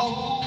哦